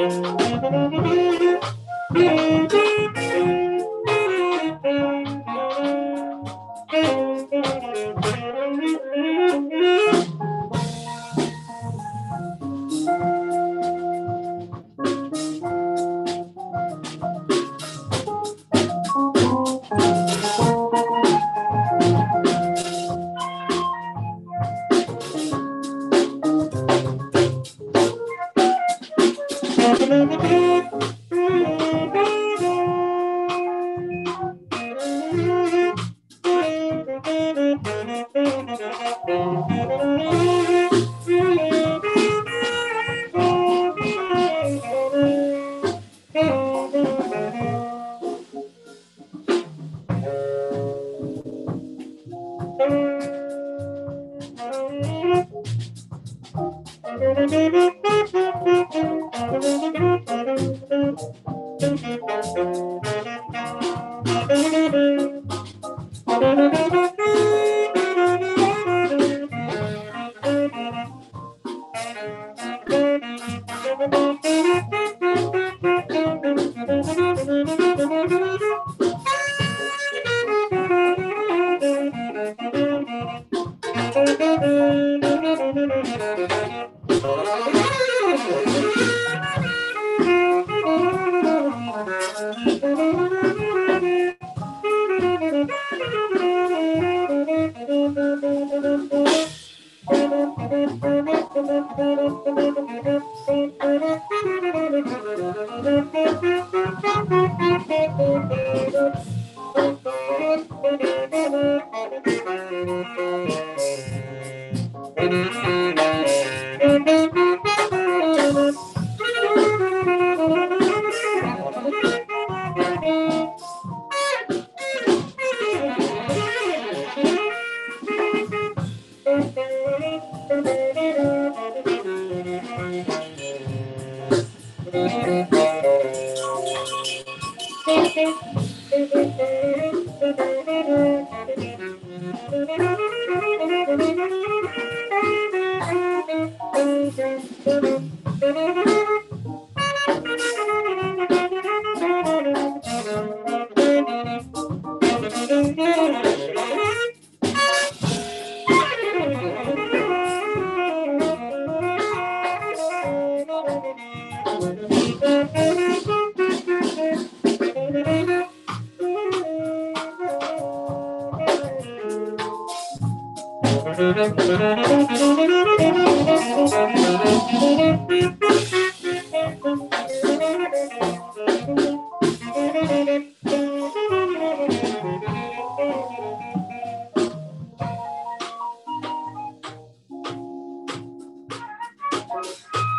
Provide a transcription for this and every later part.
Thank you.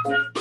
Bye.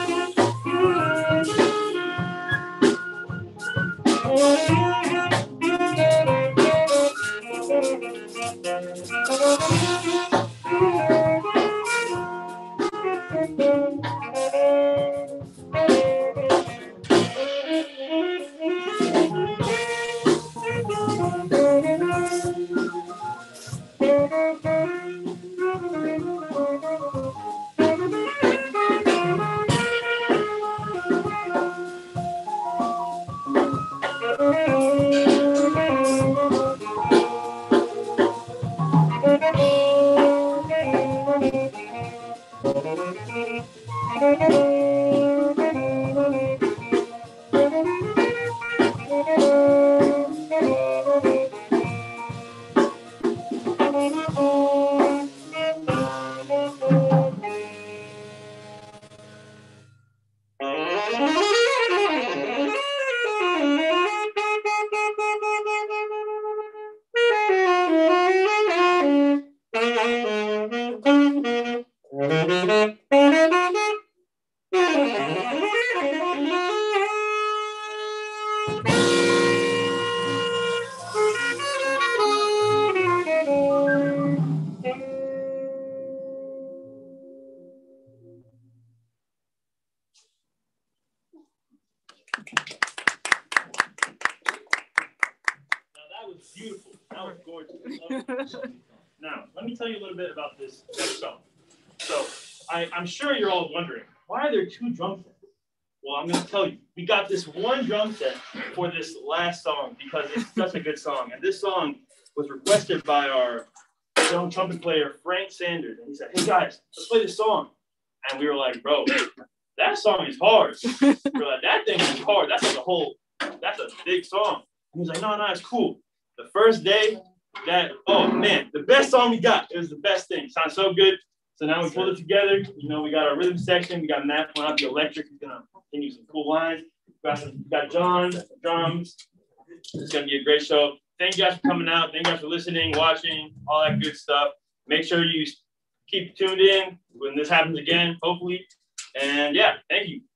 I'm sure you're all wondering, why are there two drum sets? Well, I'm going to tell you, we got this one drum set for this last song because it's such a good song. And this song was requested by our young trumpet player, Frank Sanders. And he said, hey guys, let's play this song. And we were like, bro, that song is hard. we are like, that thing is hard. That's like a whole, that's a big song. And he's like, no, no, it's cool. The first day that, oh man, the best song we got. It was the best thing. Sounds so good. So now we pulled it together. You know, we got our rhythm section. We got Matt playing out the electric. He's gonna continue some cool lines. We got, some, we got John drums. It's gonna be a great show. Thank you guys for coming out. Thank you guys for listening, watching, all that good stuff. Make sure you keep tuned in when this happens again, hopefully. And yeah, thank you. Thank you.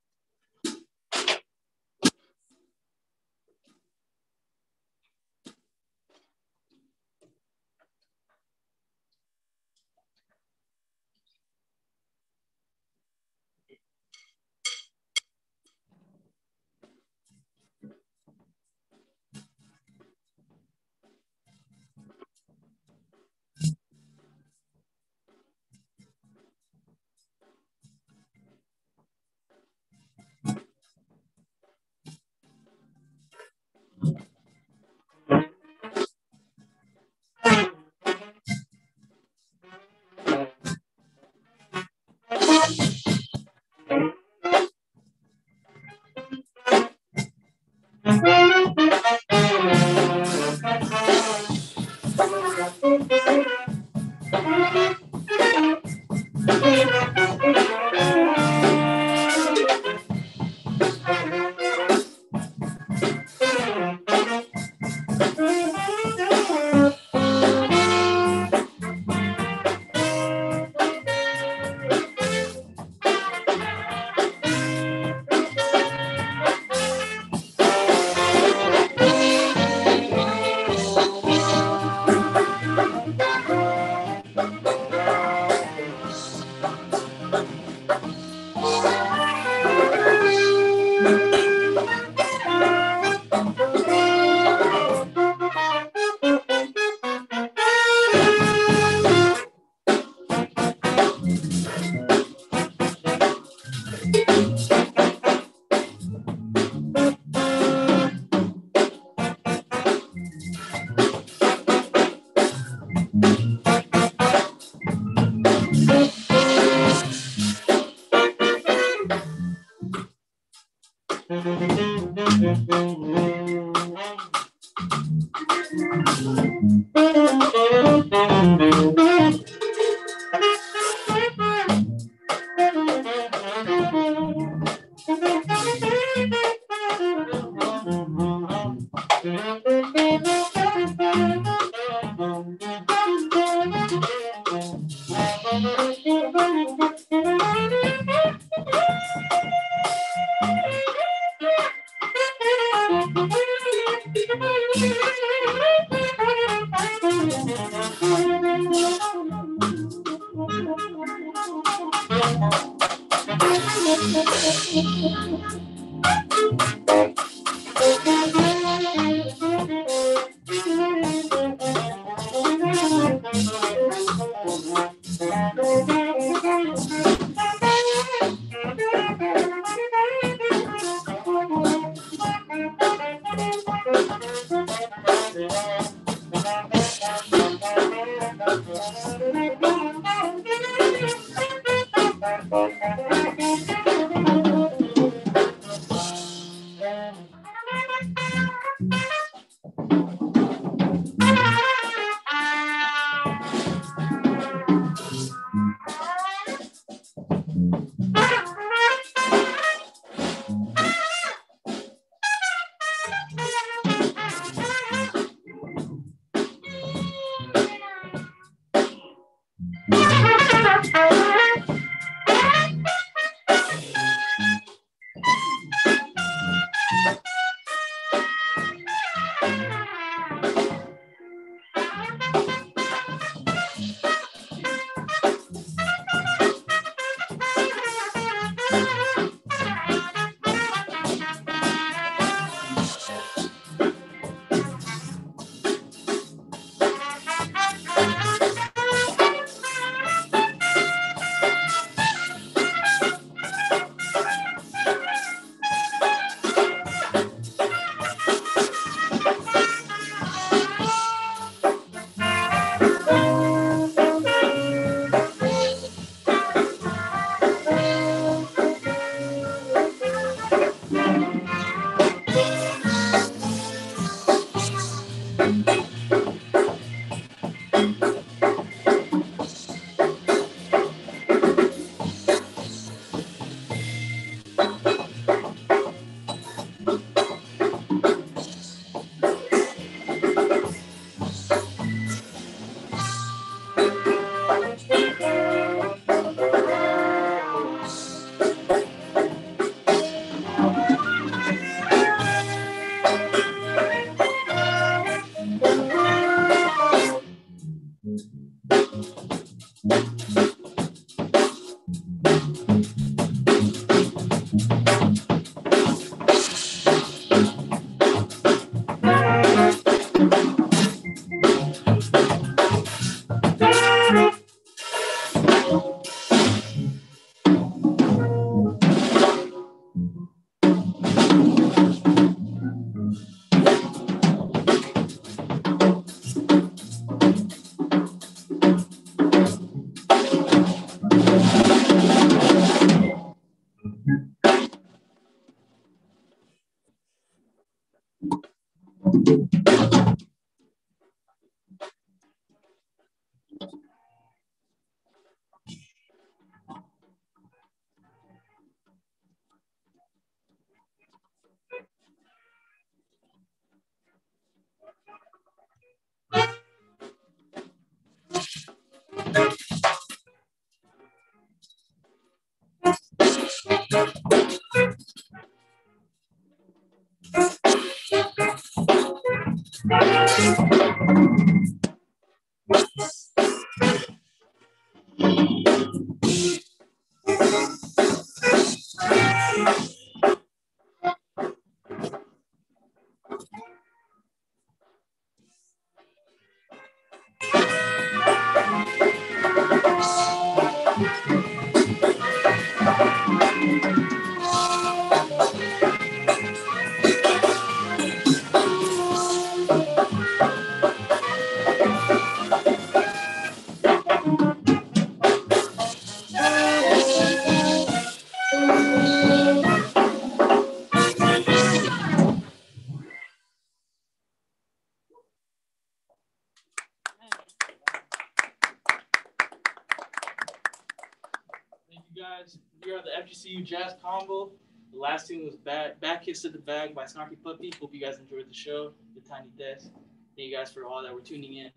combo. The last tune was back, Bad Kids to the Back by Snarky Puppy. Hope you guys enjoyed the show, The Tiny Desk. Thank you guys for all that were tuning in.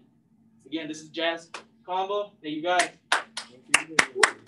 Again, this is Jazz Combo. Thank you guys. Thank you.